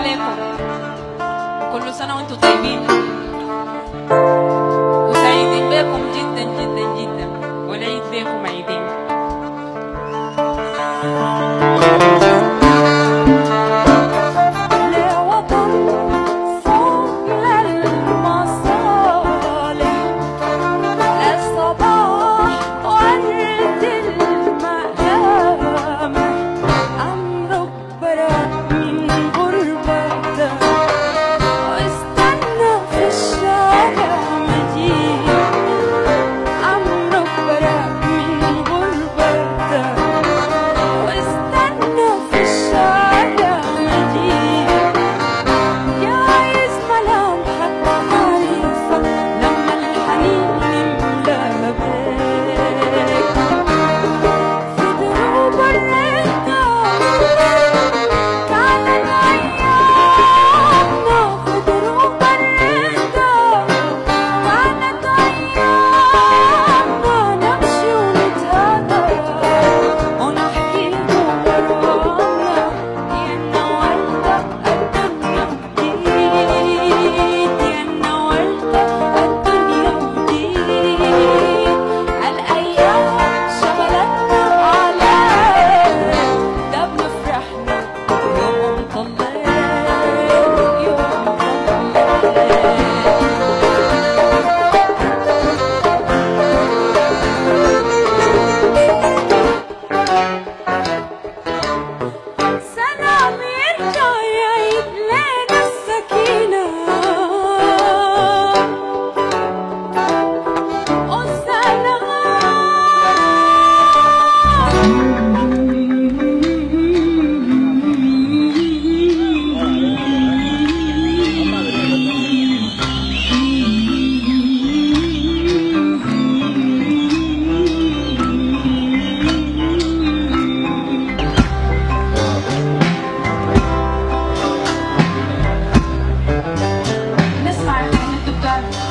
musicale con, con lo Sanamento dei bimbi. life.